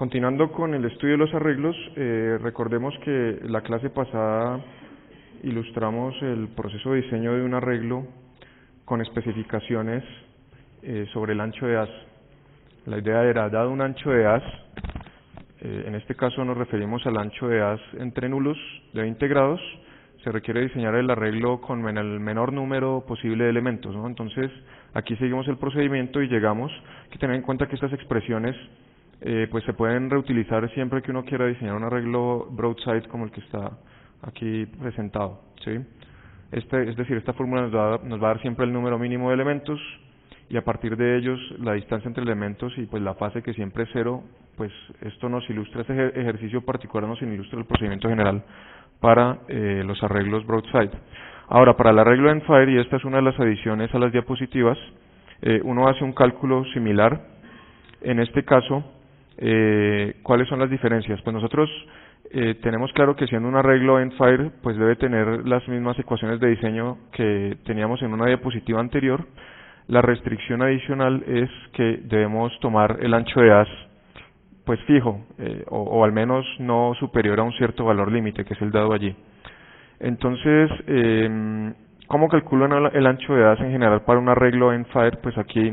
Continuando con el estudio de los arreglos, eh, recordemos que la clase pasada ilustramos el proceso de diseño de un arreglo con especificaciones eh, sobre el ancho de haz. La idea era, dado un ancho de haz, eh, en este caso nos referimos al ancho de haz entre nulos de 20 grados, se requiere diseñar el arreglo con el menor número posible de elementos. Entonces, aquí seguimos el procedimiento y llegamos, hay que tener en cuenta que estas expresiones eh, pues se pueden reutilizar siempre que uno quiera diseñar un arreglo broadside como el que está aquí presentado. ¿sí? Este, es decir, esta fórmula nos va, nos va a dar siempre el número mínimo de elementos y a partir de ellos la distancia entre elementos y pues la fase que siempre es cero, pues esto nos ilustra, este ejercicio particular nos ilustra el procedimiento general para eh, los arreglos broadside. Ahora, para el arreglo en Fire, y esta es una de las adiciones a las diapositivas, eh, uno hace un cálculo similar. En este caso, eh, ¿cuáles son las diferencias? Pues nosotros eh, tenemos claro que siendo un arreglo en Fire, pues debe tener las mismas ecuaciones de diseño que teníamos en una diapositiva anterior. La restricción adicional es que debemos tomar el ancho de haz pues fijo, eh, o, al menos no superior a un cierto valor límite, que es el dado allí. Entonces, eh, ¿cómo calculan el ancho de haz en general para un arreglo en Fire? Pues aquí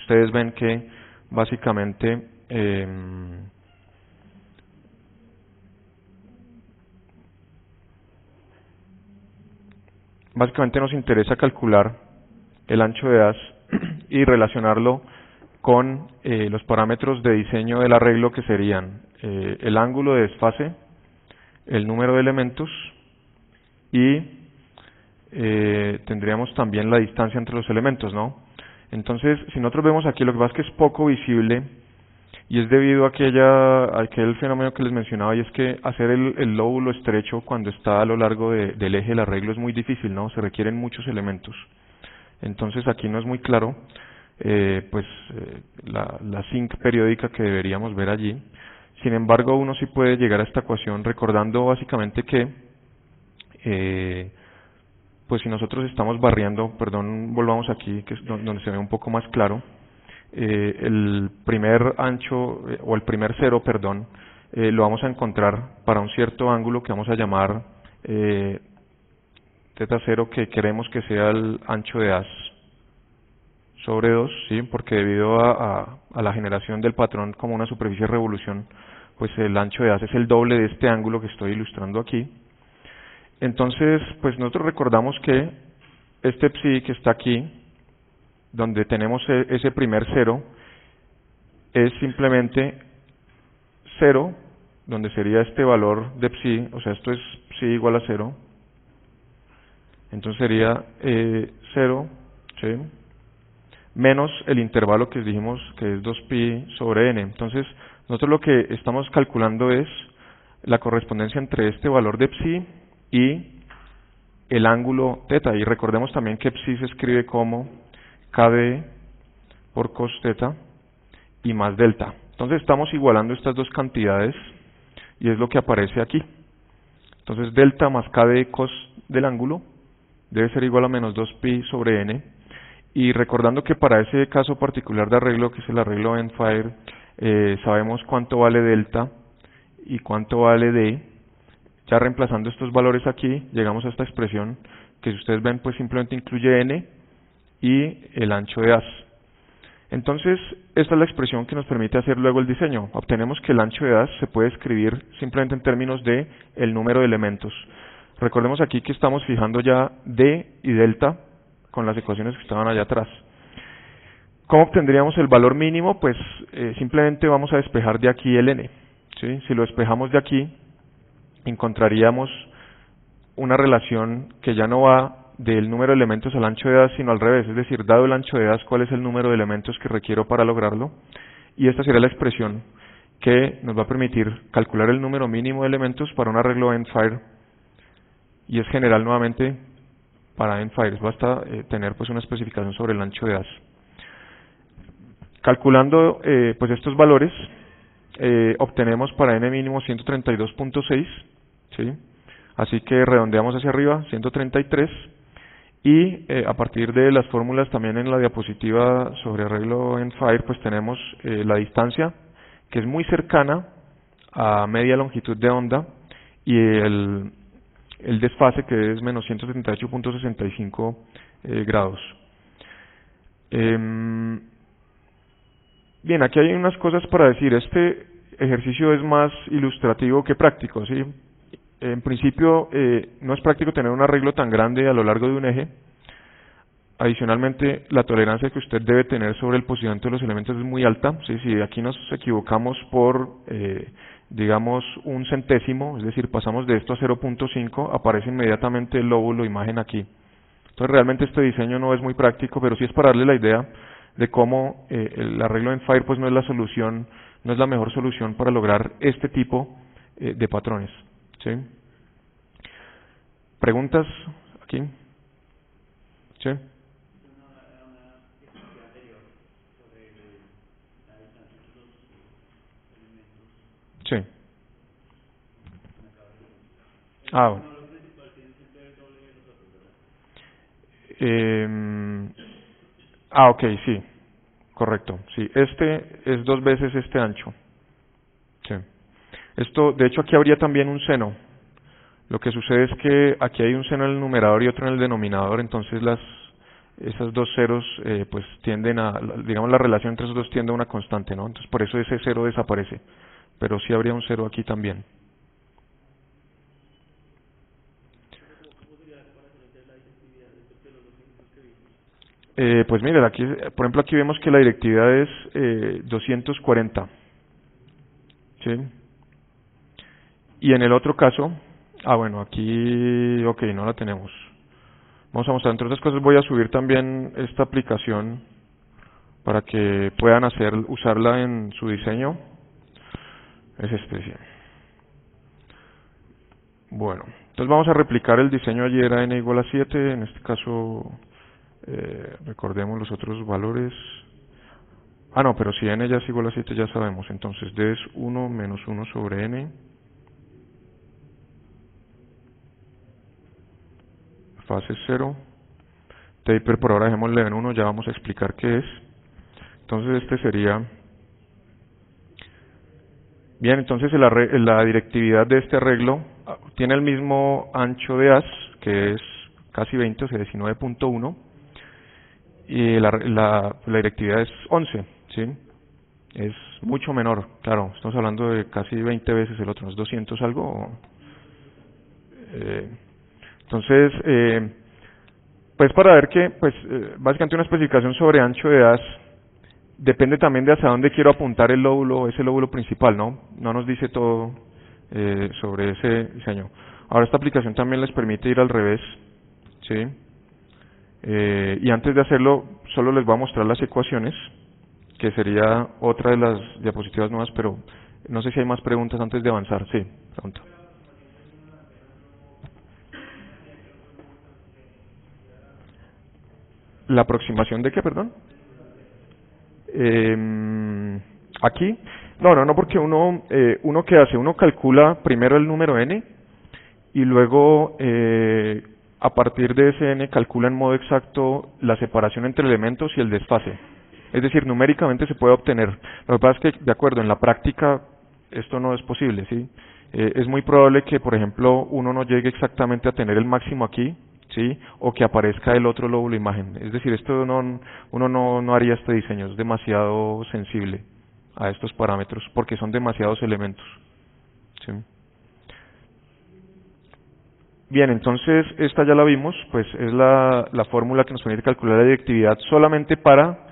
ustedes ven que básicamente eh, básicamente nos interesa calcular el ancho de haz y relacionarlo con eh, los parámetros de diseño del arreglo que serían eh, el ángulo de desfase, el número de elementos y eh, tendríamos también la distancia entre los elementos, ¿no? Entonces, si nosotros vemos aquí, lo que pasa es que es poco visible y es debido a, aquella, a aquel fenómeno que les mencionaba y es que hacer el, lóbulo estrecho cuando está a lo largo de, del eje del arreglo es muy difícil, ¿no? Se requieren muchos elementos. Entonces aquí no es muy claro eh, pues eh, la, la zinc periódica que deberíamos ver allí. Sin embargo, uno sí puede llegar a esta ecuación recordando básicamente que eh, pues si nosotros estamos barriendo, perdón, volvamos aquí, que es donde se ve un poco más claro, eh, el primer ancho, eh, o el primer cero, perdón, eh, lo vamos a encontrar para un cierto ángulo que vamos a llamar eh, teta cero, que queremos que sea el ancho de haz sobre 2, ¿sí? porque debido a, a, a, la generación del patrón como una superficie de revolución, pues el ancho de haz es el doble de este ángulo que estoy ilustrando aquí. Entonces, pues nosotros recordamos que este psi que está aquí, donde tenemos e, ese primer cero, es simplemente cero, donde sería este valor de psi, o sea, esto es psi igual a cero, entonces sería eh, 0, ¿sí? menos el intervalo que dijimos que es 2pi sobre n. Entonces, nosotros lo que estamos calculando es la correspondencia entre este valor de psi y el ángulo teta. Y recordemos también que psi se escribe como kd por cos teta y más delta. Entonces estamos igualando estas dos cantidades y es lo que aparece aquí. Entonces delta más kd cos del ángulo debe ser igual a menos 2pi sobre n y recordando que para ese caso particular de arreglo, que es el arreglo en Fire, eh, sabemos cuánto vale delta y cuánto vale d. Ya reemplazando estos valores aquí, llegamos a esta expresión que si ustedes ven, pues simplemente incluye n y el ancho de haz. Entonces, esta es la expresión que nos permite hacer luego el diseño. Obtenemos que el ancho de haz se puede escribir simplemente en términos de el número de elementos. Recordemos aquí que estamos fijando ya d y delta con las ecuaciones que estaban allá atrás. ¿Cómo obtendríamos el valor mínimo? Pues eh, simplemente vamos a despejar de aquí el n. ¿sí? Si lo despejamos de aquí, encontraríamos una relación que ya no va del número de elementos al ancho de haz, sino al revés, es decir, dado el ancho de haz, cuál es el número de elementos que requiero para lograrlo, y esta sería la expresión que nos va a permitir calcular el número mínimo de elementos para un arreglo en Fire, y es general nuevamente para Enfires. Basta eh, tener pues una especificación sobre el ancho de haz. Calculando eh, pues estos valores, eh, obtenemos para n mínimo 132.6, ¿sí? así que redondeamos hacia arriba 133 y eh, a partir de las fórmulas también en la diapositiva sobre arreglo en Fire pues tenemos eh, la distancia que es muy cercana a media longitud de onda y el, desfase que es menos 178.65 eh, grados. Em, bien, aquí hay unas cosas para decir. Este ejercicio es más ilustrativo que práctico, ¿sí? En principio, eh, no es práctico tener un arreglo tan grande a lo largo de un eje. Adicionalmente, la tolerancia que usted debe tener sobre el posicionamiento de los elementos es muy alta. ¿sí? Si aquí nos equivocamos por, eh, digamos, un centésimo, es decir, pasamos de esto a 0.5, aparece inmediatamente el lóbulo imagen aquí. Entonces, realmente este diseño no es muy práctico, pero sí es para darle la idea de cómo eh, el arreglo en Fire pues no es la solución, no es la mejor solución para lograr este tipo eh, de patrones. ¿Sí? ¿Preguntas aquí? ¿Sí? Sí. Ah, bueno. Eh, ah, ok, sí. Correcto. Sí, este es dos veces este ancho. Esto, de hecho, aquí habría también un seno. Lo que sucede es que aquí hay un seno en el numerador y otro en el denominador, entonces las esas dos ceros eh, pues tienden a, digamos la relación entre esos dos tiende a una constante, ¿no? Entonces por eso ese cero desaparece, pero sí habría un cero aquí también. Eh, pues mire, aquí, por ejemplo, aquí vemos que la directividad es eh, 240. ¿sí? Y en el otro caso, ah bueno, aquí, ok, no la tenemos. Vamos a mostrar, entre otras cosas voy a subir también esta aplicación para que puedan hacer, usarla en su diseño. Es este, sí. Bueno, entonces vamos a replicar el diseño ayer a n igual a 7, en este caso eh, recordemos los otros valores. Ah, no, pero si n ya es igual a 7 ya sabemos. Entonces d es 1 menos 1 sobre n. Fase 0. Taper por ahora dejémosle en 1, ya vamos a explicar qué es. Entonces este sería... Bien, entonces la directividad de este arreglo ah, tiene el mismo ancho de as, que es casi 20, o sea, 19.1 y la, la, la directividad es 11, ¿sí? Es mucho menor, claro, estamos hablando de casi 20 veces el otro, ¿es 200 algo? Eh, entonces, eh, pues para ver que, pues eh, básicamente una especificación sobre ancho de as depende también de hacia dónde quiero apuntar el lóbulo, ese lóbulo principal, ¿no? No nos dice todo eh, sobre ese diseño. Ahora esta aplicación también les permite ir al revés, ¿sí? Eh, y antes de hacerlo, solo les voy a mostrar las ecuaciones, que sería otra de las diapositivas nuevas, pero no sé si hay más preguntas antes de avanzar. Sí, pregunta. ¿La aproximación de qué, perdón? Eh, aquí. No, no, no, porque uno, eh, uno que hace, uno calcula primero el número n y luego eh, a partir de ese n calcula en modo exacto la separación entre elementos y el desfase. Es decir, numéricamente se puede obtener. Lo que pasa es que, de acuerdo, en la práctica esto no es posible, ¿sí? Eh, es muy probable que, por ejemplo, uno no llegue exactamente a tener el máximo aquí, ¿sí? O que aparezca el otro lóbulo imagen. Es decir, esto no, uno no, no haría este diseño, es demasiado sensible a estos parámetros porque son demasiados elementos. ¿sí? Bien, entonces esta ya la vimos, pues es la, la fórmula que nos permite calcular la directividad solamente para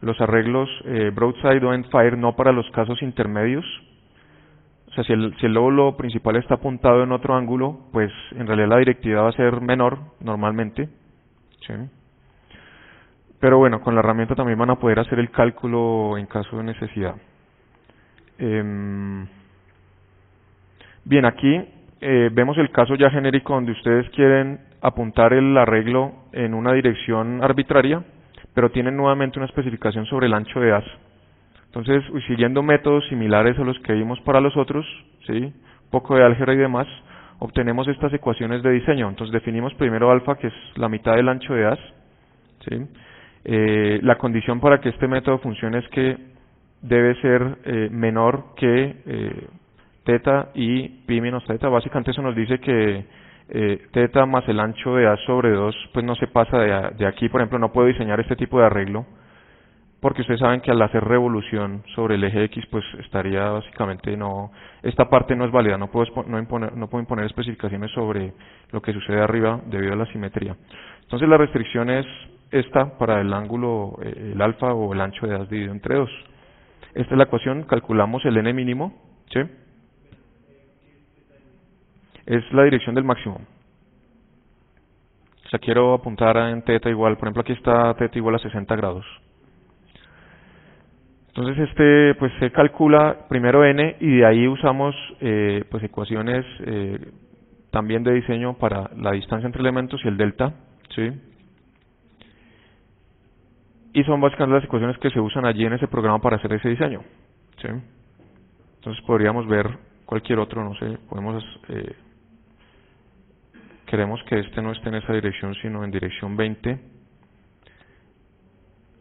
los arreglos eh, broadside o end-fire, no para los casos intermedios. Sea, si el, si lóbulo principal está apuntado en otro ángulo, pues en realidad la directividad va a ser menor normalmente. ¿sí? Pero bueno, con la herramienta también van a poder hacer el cálculo en caso de necesidad. Eh, bien, aquí eh, vemos el caso ya genérico donde ustedes quieren apuntar el arreglo en una dirección arbitraria, pero tienen nuevamente una especificación sobre el ancho de as. Entonces, siguiendo métodos similares a los que vimos para los otros, ¿sí? un poco de álgebra y demás, obtenemos estas ecuaciones de diseño. Entonces definimos primero alfa, que es la mitad del ancho de as. ¿sí? Eh, la condición para que este método funcione es que debe ser eh, menor que eh, teta y pi menos teta. Básicamente eso nos dice que eh, teta más el ancho de A sobre 2 pues no se pasa de aquí. Por ejemplo, no puedo diseñar este tipo de arreglo porque ustedes saben que al hacer revolución sobre el eje X, pues estaría básicamente no, esta parte no es válida, no puedo, no, imponer, no puedo imponer especificaciones sobre lo que sucede arriba debido a la simetría. Entonces la restricción es esta para el ángulo, eh, el alfa o el ancho de as dividido entre 2. Esta es la ecuación, calculamos el n mínimo, ¿sí? Es la dirección del máximo. O sea, quiero apuntar en teta igual, por ejemplo aquí está teta igual a 60 grados. Entonces este pues se calcula primero n y de ahí usamos eh, pues ecuaciones eh, también de diseño para la distancia entre elementos y el delta, ¿sí? y son básicamente las ecuaciones que se usan allí en ese programa para hacer ese diseño. ¿sí? Entonces podríamos ver cualquier otro, no sé, podemos, eh, queremos que este no esté en esa dirección, sino en dirección 20.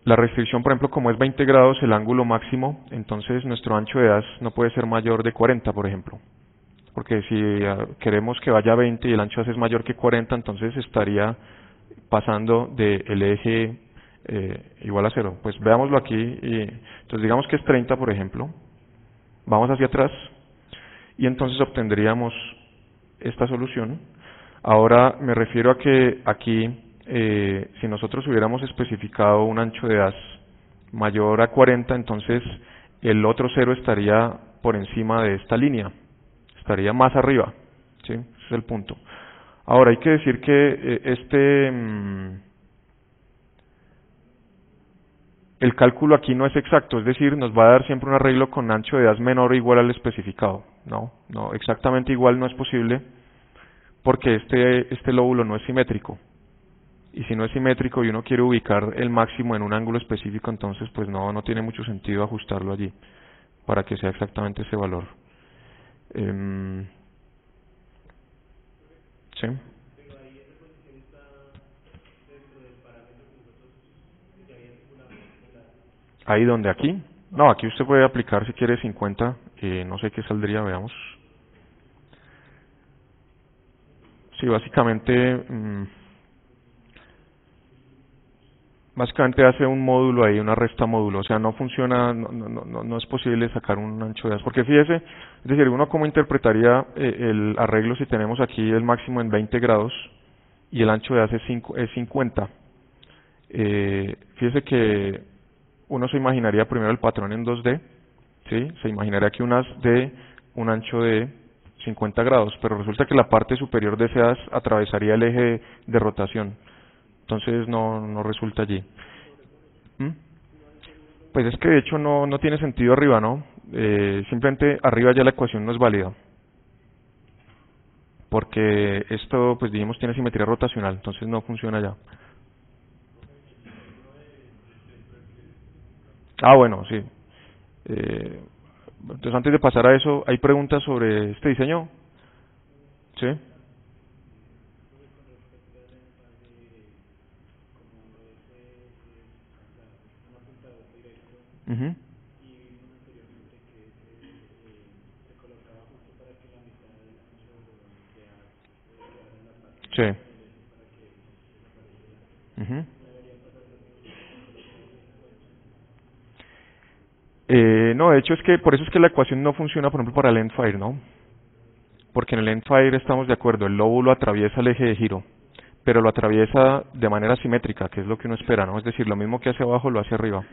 La restricción, por ejemplo, como es 20 grados el ángulo máximo, entonces nuestro ancho de as no puede ser mayor de 40, por ejemplo. Porque si ah, queremos que vaya a 20 y el ancho de as es mayor que 40, entonces estaría pasando del eje eh, igual a cero. Pues veámoslo aquí. Y, entonces digamos que es 30, por ejemplo. Vamos hacia atrás y entonces obtendríamos esta solución. Ahora me refiero a que aquí, eh, si nosotros hubiéramos especificado un ancho de as mayor a 40, entonces el otro cero estaría por encima de esta línea, estaría más arriba. ¿sí? Ese es el punto. Ahora hay que decir que eh, este... Mm, el cálculo aquí no es exacto, es decir, nos va a dar siempre un arreglo con ancho de as menor o igual al especificado. No, no, exactamente igual no es posible porque este, este lóbulo no es simétrico. Y si no es simétrico y uno quiere ubicar el máximo en un ángulo específico, entonces pues no, no tiene mucho sentido ajustarlo allí para que sea exactamente ese valor. Eh, ¿Sí? Ahí donde aquí. No, aquí usted puede aplicar si quiere 50, eh, no sé qué saldría, veamos. Sí, básicamente, mmm, básicamente hace un módulo ahí, una resta módulo, o sea, no funciona, no, no, no, es posible sacar un ancho de as, porque fíjese, es decir, uno cómo interpretaría eh, el arreglo si tenemos aquí el máximo en 20 grados y el ancho de as es, 5, es 50. Eh, fíjese que uno se imaginaría primero el patrón en 2D, ¿sí? se imaginaría que un as de un ancho de 50 grados, pero resulta que la parte superior de ese as atravesaría el eje de rotación, entonces no, no resulta allí. ¿Mm? Pues es que de hecho no, no tiene sentido arriba, ¿no? Eh, simplemente arriba ya la ecuación no es válida. Porque esto, pues dijimos, tiene simetría rotacional, entonces no funciona ya. Ah, bueno, sí. Eh, entonces, antes de pasar a eso, ¿hay preguntas sobre este diseño? ¿Sí? Uh Sí. Uh Eh, no, de hecho es que por eso es que la ecuación no funciona, por ejemplo, para el endfire, ¿no? Porque en el endfire estamos de acuerdo, el lóbulo atraviesa el eje de giro, pero lo atraviesa de manera simétrica, que es lo que uno espera, ¿no? Es decir, lo mismo que hace abajo lo hace arriba.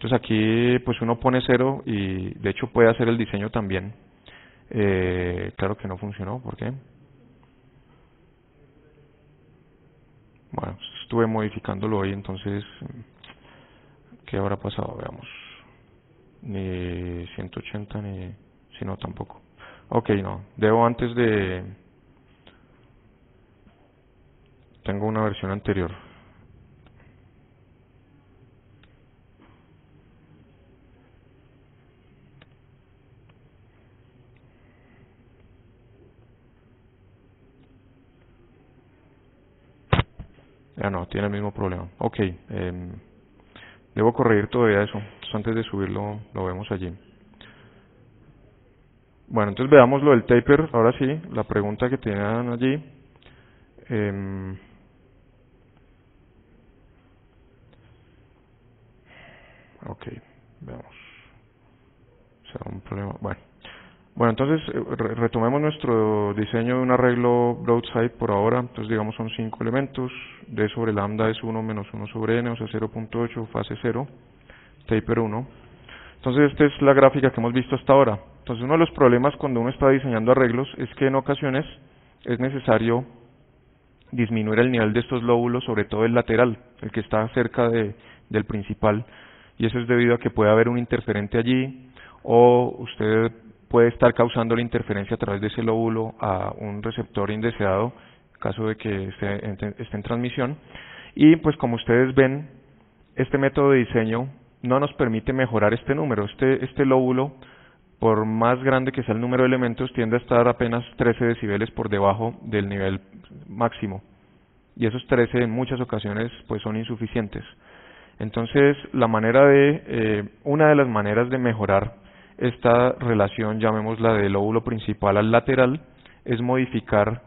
Entonces aquí pues uno pone cero y de hecho puede hacer el diseño también. Eh, claro que no funcionó, ¿por qué? Bueno, estuve modificándolo hoy, entonces, ¿qué habrá pasado? Veamos ni 180 ni si no tampoco ok no debo antes de tengo una versión anterior ya no tiene el mismo problema ok eh, debo corregir todavía eso esto antes de subirlo, lo vemos allí. Bueno, entonces veamos lo del taper, ahora sí, la pregunta que tenían allí. Eh, ok, veamos. Será un problema. Bueno. Bueno, entonces eh, retomemos nuestro diseño de un arreglo broadside por ahora. Entonces, digamos, son cinco elementos. D sobre lambda es 1 menos 1 sobre n, o sea, 0.8, fase 0, taper 1. Entonces, esta es la gráfica que hemos visto hasta ahora. Entonces, uno de los problemas cuando uno está diseñando arreglos es que en ocasiones es necesario disminuir el nivel de estos lóbulos, sobre todo el lateral, el que está cerca de, del principal, y eso es debido a que puede haber un interferente allí, o usted puede estar causando la interferencia a través de ese lóbulo a un receptor indeseado, en caso de que esté, esté en transmisión. Y pues como ustedes ven, este método de diseño no nos permite mejorar este número. Este, este lóbulo, por más grande que sea el número de elementos, tiende a estar apenas 13 decibeles por debajo del nivel máximo. Y esos 13 en muchas ocasiones pues son insuficientes. Entonces, la manera de, eh, una de las maneras de mejorar esta relación, llamémosla del lóbulo principal al lateral, es modificar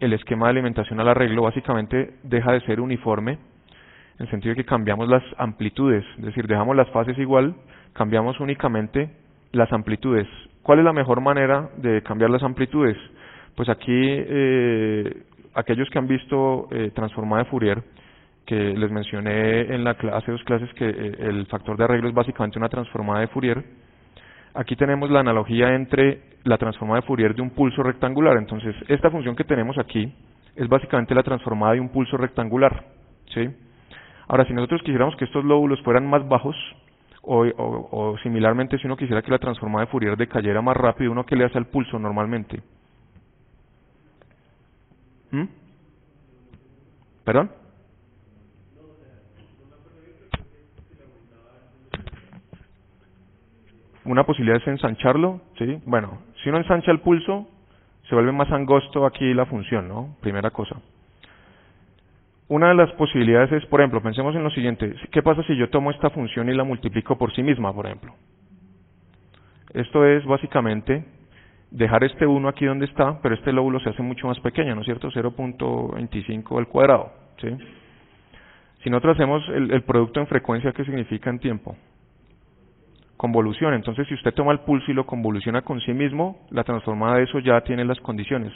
el esquema de alimentación al arreglo, básicamente deja de ser uniforme, en el sentido de que cambiamos las amplitudes, es decir, dejamos las fases igual, cambiamos únicamente las amplitudes. ¿Cuál es la mejor manera de cambiar las amplitudes? Pues aquí, eh, aquellos que han visto eh, transformada de Fourier, que les mencioné en la hace dos clases que eh, el factor de arreglo es básicamente una transformada de Fourier, Aquí tenemos la analogía entre la transformada de Fourier de un pulso rectangular. Entonces, esta función que tenemos aquí es básicamente la transformada de un pulso rectangular. ¿sí? Ahora, si nosotros quisiéramos que estos lóbulos fueran más bajos, o, similarmente si uno quisiera que la transformada de Fourier decayera más rápido, ¿uno qué le hace al pulso normalmente? ¿Mm? ¿Perdón? Una posibilidad es ensancharlo, ¿sí? Bueno, si uno ensancha el pulso, se vuelve más angosto aquí la función, ¿no? Primera cosa. Una de las posibilidades es, por ejemplo, pensemos en lo siguiente, ¿qué pasa si yo tomo esta función y la multiplico por sí misma, por ejemplo? Esto es básicamente dejar este 1 aquí donde está, pero este lóbulo se hace mucho más pequeño, ¿no es cierto? 0.25 al cuadrado, ¿sí? Si nosotros hacemos el, el producto en frecuencia, ¿qué significa en tiempo? Convolución. Entonces, si usted toma el pulso y lo convoluciona con sí mismo, la transformada de eso ya tiene las condiciones.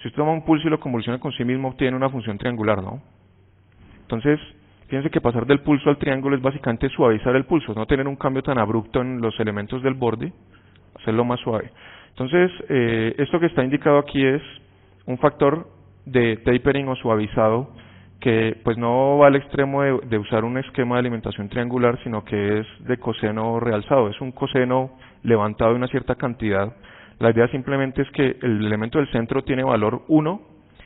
Si usted toma un pulso y lo convoluciona con sí mismo, obtiene una función triangular, ¿no? Entonces, fíjense que pasar del pulso al triángulo es básicamente suavizar el pulso, no tener un cambio tan abrupto en los elementos del borde, hacerlo más suave. Entonces, eh, esto que está indicado aquí es un factor de tapering o suavizado que pues no va al extremo de, usar un esquema de alimentación triangular, sino que es de coseno realzado, es un coseno levantado de una cierta cantidad. La idea simplemente es que el elemento del centro tiene valor 1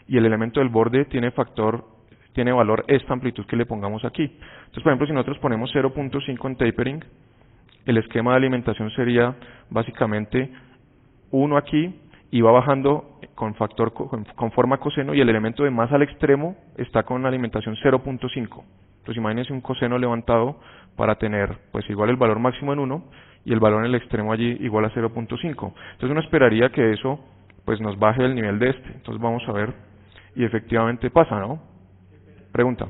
y el elemento del borde tiene factor tiene valor esta amplitud que le pongamos aquí. Entonces, por ejemplo, si nosotros ponemos 0.5 en tapering, el esquema de alimentación sería básicamente 1 aquí y va bajando con factor con forma coseno y el elemento de más al extremo está con una alimentación 0.5. Entonces imagínense un coseno levantado para tener pues igual el valor máximo en 1 y el valor en el extremo allí igual a 0.5. Entonces uno esperaría que eso pues nos baje el nivel de este. Entonces vamos a ver y efectivamente pasa, ¿no? Pregunta.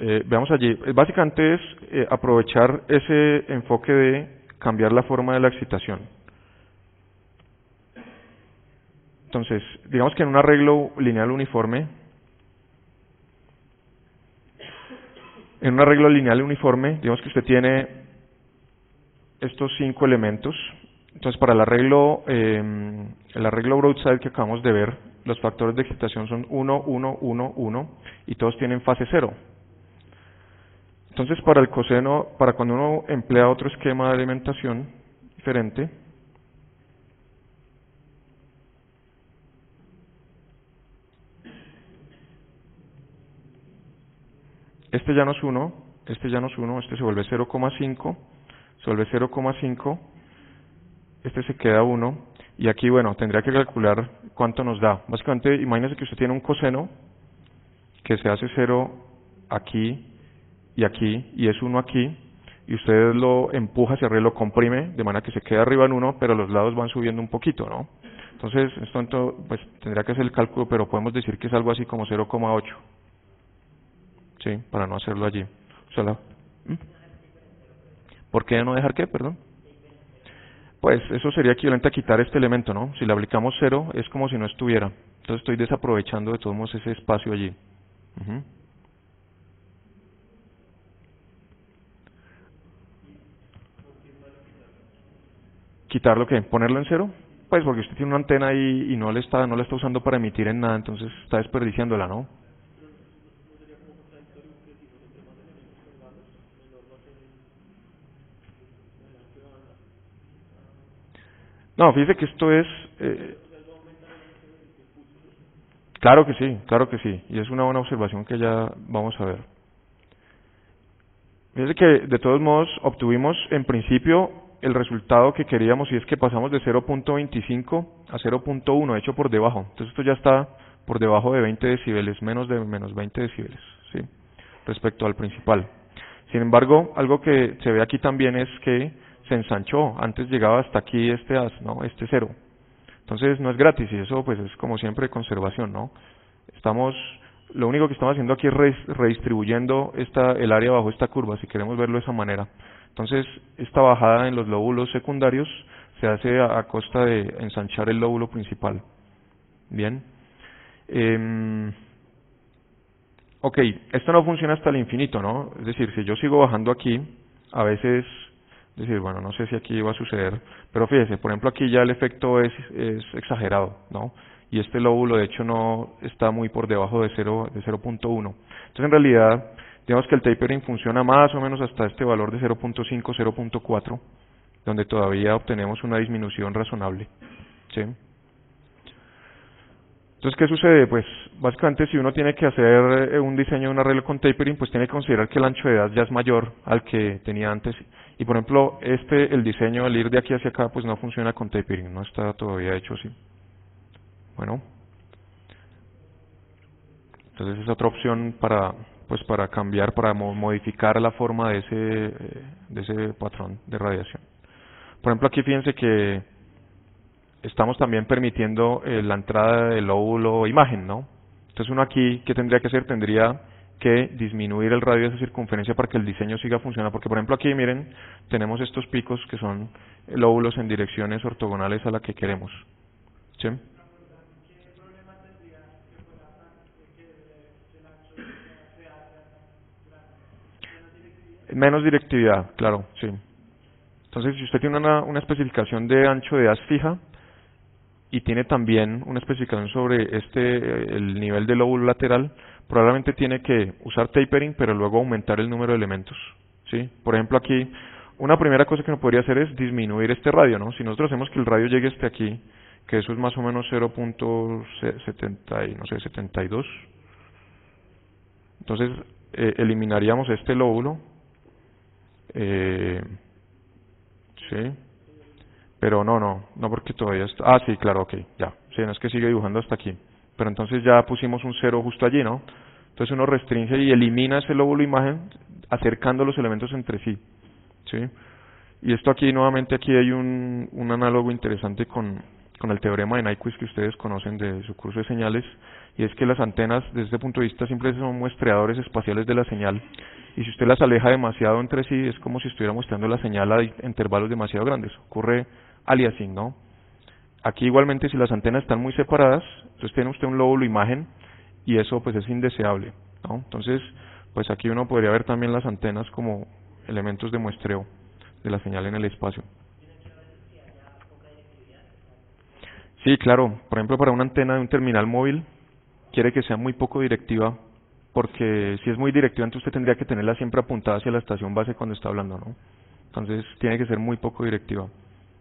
Eh, veamos allí. Básicamente es eh, aprovechar ese enfoque de cambiar la forma de la excitación. Entonces, digamos que en un arreglo lineal uniforme, en un arreglo lineal uniforme, digamos que usted tiene estos cinco elementos. Entonces, para el arreglo, eh, el arreglo broadside que acabamos de ver, los factores de excitación son 1, 1, 1, 1 y todos tienen fase 0. Entonces, para el coseno, para cuando uno emplea otro esquema de alimentación diferente, Este ya no es 1, este ya no es 1, este se vuelve 0,5, se vuelve 0,5, este se queda 1, y aquí, bueno, tendría que calcular cuánto nos da. Básicamente, imagínese que usted tiene un coseno que se hace 0 aquí y aquí, y es 1 aquí, y usted lo empuja hacia arriba, lo comprime, de manera que se queda arriba en 1, pero los lados van subiendo un poquito, ¿no? Entonces, esto pues tendría que hacer el cálculo, pero podemos decir que es algo así como 0,8. ¿Sí? Para no hacerlo allí. ¿Mm? ¿Por qué no dejar qué, perdón? Pues eso sería equivalente a quitar este elemento, ¿no? Si le aplicamos 0 es como si no estuviera. Entonces estoy desaprovechando de todos modos ese espacio allí. ¿Quitarlo qué? ¿Ponerlo en cero? Pues porque usted tiene una antena ahí y no le está, no la está usando para emitir en nada, entonces está desperdiciándola, ¿no? No, fíjese que esto es... Eh, claro que sí, claro que sí, y es una buena observación que ya vamos a ver. Fíjese que de todos modos obtuvimos en principio el resultado que queríamos y es que pasamos de 0.25 a 0.1 hecho por debajo. Entonces esto ya está por debajo de 20 decibeles, menos de menos 20 decibeles, ¿sí? respecto al principal. Sin embargo, algo que se ve aquí también es que se ensanchó. Antes llegaba hasta aquí este as, ¿no? Este cero. Entonces no es gratis y eso pues es como siempre conservación, ¿no? Estamos lo único que estamos haciendo aquí es redistribuyendo esta, el área bajo esta curva, si queremos verlo de esa manera. Entonces, esta bajada en los lóbulos secundarios se hace a, costa de ensanchar el lóbulo principal. Bien. Eh, ok, esto no funciona hasta el infinito, ¿no? Es decir, si yo sigo bajando aquí, a veces, es decir, bueno, no sé si aquí va a suceder, pero fíjese, por ejemplo, aquí ya el efecto es, es exagerado, ¿no? Y este lóbulo, de hecho, no está muy por debajo de 0.1. De 0.1. Entonces, en realidad, Digamos que el tapering funciona más o menos hasta este valor de 0.5, 0.4, donde todavía obtenemos una disminución razonable. ¿sí? Entonces, ¿qué sucede? Pues básicamente si uno tiene que hacer eh, un diseño de un arreglo con tapering, pues tiene que considerar que el ancho de edad ya es mayor al que tenía antes. Y por ejemplo, este, el diseño al ir de aquí hacia acá, pues no funciona con tapering, no está todavía hecho así. Bueno. Entonces es otra opción para, pues para cambiar, para modificar la forma de ese, de ese patrón de radiación. Por ejemplo, aquí fíjense que estamos también permitiendo eh, la entrada del óvulo imagen, ¿no? Entonces uno aquí, ¿qué tendría que hacer? Tendría que disminuir el radio de esa circunferencia para que el diseño siga funcionando. Porque, por ejemplo, aquí, miren, tenemos estos picos que son lóbulos en direcciones ortogonales a la que queremos. ¿Sí? Menos directividad, claro, sí. Entonces, si usted tiene una, una especificación de ancho de haz fija y tiene también una especificación sobre este el nivel del lóbulo lateral, probablemente tiene que usar tapering, pero luego aumentar el número de elementos. ¿sí? Por ejemplo, aquí, una primera cosa que uno podría hacer es disminuir este radio. ¿no? Si nosotros hacemos que el radio llegue hasta aquí, que eso es más o menos 0.70, no sé, 72, entonces eh, eliminaríamos este lóbulo eh, sí. Pero no, no, no porque todavía está... Ah, sí, claro, ok, ya. Sí, no es que sigue dibujando hasta aquí. Pero entonces ya pusimos un cero justo allí, ¿no? Entonces uno restringe y elimina ese lóbulo imagen acercando los elementos entre sí. ¿Sí? Y esto aquí, nuevamente, aquí hay un, un análogo interesante con, con el teorema de Nyquist que ustedes conocen de su curso de señales, y es que las antenas, desde este punto de vista, siempre son muestreadores espaciales de la señal, y si usted las aleja demasiado entre sí, es como si estuviera mostrando la señal a intervalos demasiado grandes. Ocurre aliasing, ¿no? Aquí igualmente si las antenas están muy separadas, entonces tiene usted un lóbulo imagen y eso pues es indeseable, ¿no? Entonces, pues aquí uno podría ver también las antenas como elementos de muestreo de la señal en el espacio. Sí, claro. Por ejemplo, para una antena de un terminal móvil, quiere que sea muy poco directiva porque si es muy directiva, entonces usted tendría que tenerla siempre apuntada hacia la estación base cuando está hablando, ¿no? Entonces tiene que ser muy poco directiva.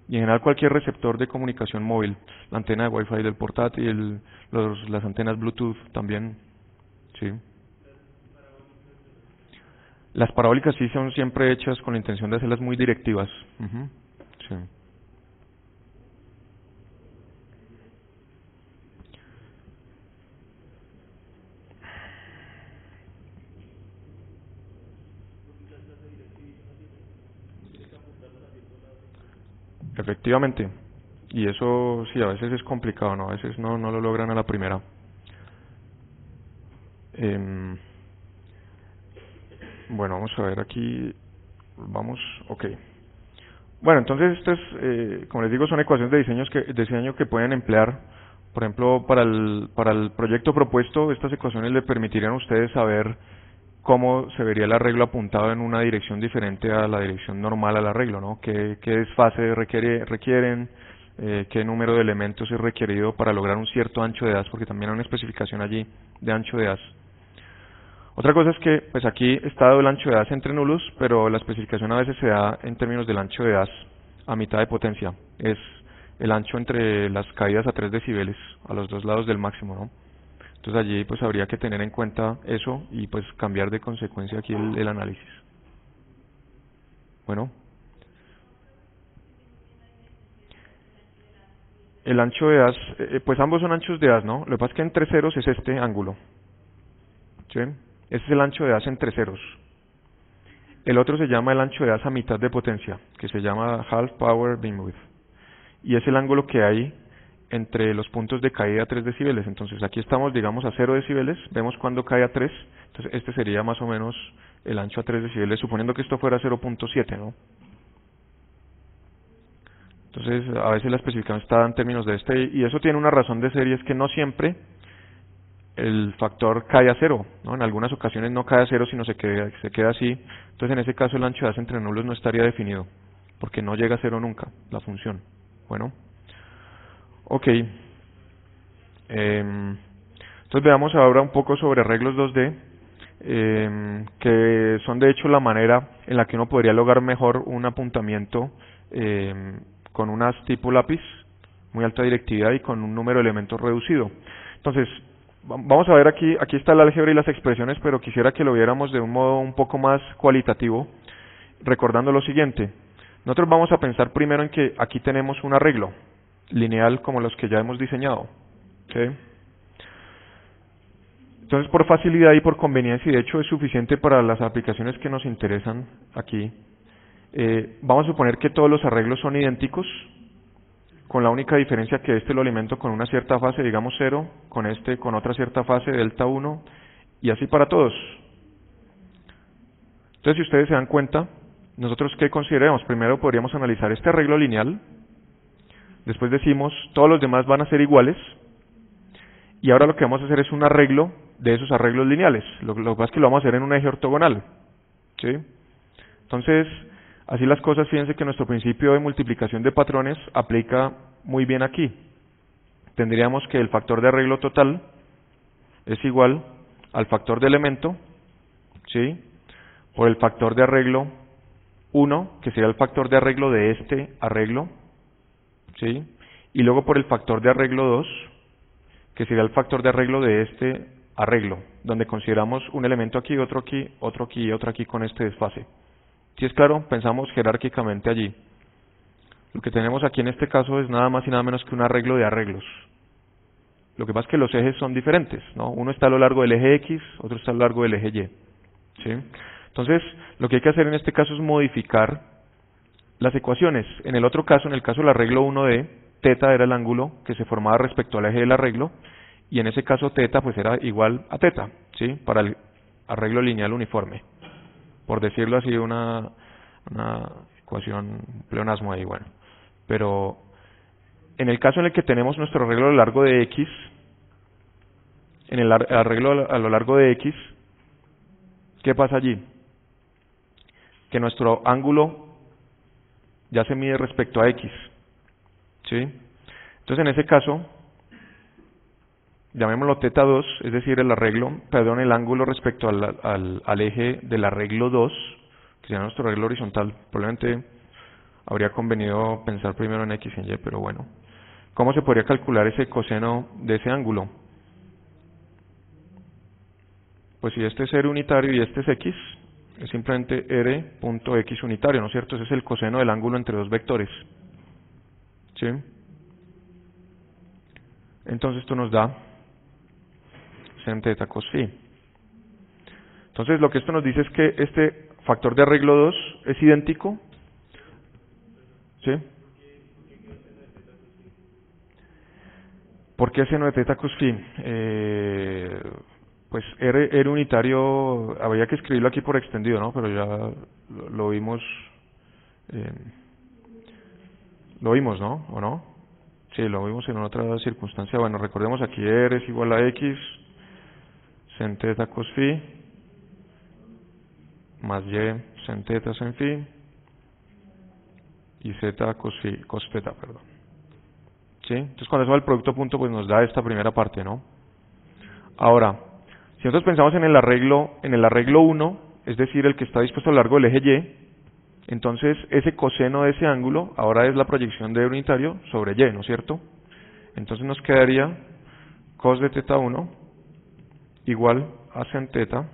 Y en general cualquier receptor de comunicación móvil, la antena de Wi-Fi del portátil, los, las antenas Bluetooth también, sí. Las parabólicas sí son siempre hechas con la intención de hacerlas muy directivas. sí. Efectivamente. Y eso sí, a veces es complicado, ¿no? A veces no, no lo logran a la primera. Em, bueno, vamos a ver aquí. Vamos, ok. Bueno, entonces estas, eh, como les digo, son ecuaciones de, diseños que, de diseño que pueden emplear. Por ejemplo, para el, para el proyecto propuesto, estas ecuaciones le permitirían a ustedes saber cómo se vería el arreglo apuntado en una dirección diferente a la dirección normal al arreglo, ¿no? ¿Qué, qué desfase requiere, requieren? Eh, qué número de elementos es requerido para lograr un cierto ancho de as, porque también hay una especificación allí de ancho de as. Otra cosa es que, pues aquí está dado el ancho de as entre nulos, pero la especificación a veces se da en términos del ancho de as a mitad de potencia. Es el ancho entre las caídas a 3 decibeles, a los dos lados del máximo, ¿no? Entonces allí pues habría que tener en cuenta eso y pues cambiar de consecuencia aquí el, análisis. Bueno. El ancho de as, eh, pues ambos son anchos de as, ¿no? Lo que pasa es que entre ceros es este ángulo. ¿Sí? Ese es el ancho de as entre ceros. El otro se llama el ancho de as a mitad de potencia, que se llama half power beamwidth. Y es el ángulo que hay entre los puntos de caída a 3 decibeles. Entonces aquí estamos, digamos, a 0 decibeles, vemos cuando cae a 3, entonces este sería más o menos el ancho a 3 decibeles, suponiendo que esto fuera 0.7, ¿no? Entonces, a veces la especificación está en términos de este, y eso tiene una razón de ser, y es que no siempre el factor cae a cero, ¿no? En algunas ocasiones no cae a cero, sino se queda, se queda así. Entonces, en ese caso, el ancho de base entre nulos no estaría definido, porque no llega a cero nunca, la función. Bueno. Ok. Eh, entonces veamos ahora un poco sobre arreglos 2D, eh, que son de hecho la manera en la que uno podría lograr mejor un apuntamiento eh, con unas tipo lápiz, muy alta directividad y con un número de elementos reducido. Entonces, vamos a ver aquí, aquí está el álgebra y las expresiones, pero quisiera que lo viéramos de un modo un poco más cualitativo, recordando lo siguiente. Nosotros vamos a pensar primero en que aquí tenemos un arreglo, lineal como los que ya hemos diseñado. Entonces, por facilidad y por conveniencia, y de hecho es suficiente para las aplicaciones que nos interesan aquí, eh, vamos a suponer que todos los arreglos son idénticos, con la única diferencia que este lo alimento con una cierta fase, digamos 0, con este con otra cierta fase, delta 1, y así para todos. Entonces, si ustedes se dan cuenta, nosotros qué consideramos? Primero podríamos analizar este arreglo lineal, Después decimos, todos los demás van a ser iguales. Y ahora lo que vamos a hacer es un arreglo de esos arreglos lineales. Lo, que pasa es que lo vamos a hacer en un eje ortogonal. ¿sí? Entonces, así las cosas, fíjense que nuestro principio de multiplicación de patrones aplica muy bien aquí. Tendríamos que el factor de arreglo total es igual al factor de elemento, ¿sí? Por el factor de arreglo 1, que sería el factor de arreglo de este arreglo, ¿sí? Y luego por el factor de arreglo 2, que sería el factor de arreglo de este arreglo, donde consideramos un elemento aquí, otro aquí, otro aquí y otro aquí con este desfase. Si es claro, pensamos jerárquicamente allí. Lo que tenemos aquí en este caso es nada más y nada menos que un arreglo de arreglos. Lo que pasa es que los ejes son diferentes, ¿no? Uno está a lo largo del eje X, otro está a lo largo del eje Y. ¿sí? Entonces, lo que hay que hacer en este caso es modificar las ecuaciones. En el otro caso, en el caso del arreglo 1D, teta era el ángulo que se formaba respecto al eje del arreglo, y en ese caso teta pues era igual a teta, ¿sí? Para el arreglo lineal uniforme. Por decirlo así, una, una ecuación, pleonasmo ahí, bueno. Pero en el caso en el que tenemos nuestro arreglo a lo largo de X, en el arreglo a lo largo de X, ¿qué pasa allí? Que nuestro ángulo ya se mide respecto a X. ¿Sí? Entonces, en ese caso, llamémoslo teta 2, es decir, el arreglo, perdón, el ángulo respecto al, al, eje del arreglo 2, que sería nuestro arreglo horizontal. Probablemente habría convenido pensar primero en X y en Y, pero bueno. ¿Cómo se podría calcular ese coseno de ese ángulo? Pues si este es R unitario y este es X, es simplemente r punto x unitario, ¿no es cierto? Ese es el coseno del ángulo entre dos vectores. ¿Sí? Entonces esto nos da sen θ cos phi. Entonces lo que esto nos dice es que este factor de arreglo 2 es idéntico. ¿Sí? ¿Por qué seno de teta cos phi? Eh, pues R, unitario, había que escribirlo aquí por extendido, ¿no? Pero ya lo, vimos, eh, lo vimos, ¿no? ¿O no? Sí, lo vimos en otra circunstancia. Bueno, recordemos aquí R es igual a X, sen teta cos phi, más Y sen teta sen phi, y Z cos, phi, cos teta, perdón. ¿Sí? Entonces cuando eso va al producto punto, pues nos da esta primera parte, ¿no? Ahora, si nosotros pensamos en el arreglo, en el arreglo 1, es decir, el que está dispuesto a lo largo del eje Y, entonces ese coseno de ese ángulo ahora es la proyección de unitario sobre Y, ¿no es cierto? Entonces nos quedaría cos de teta 1 igual a sen teta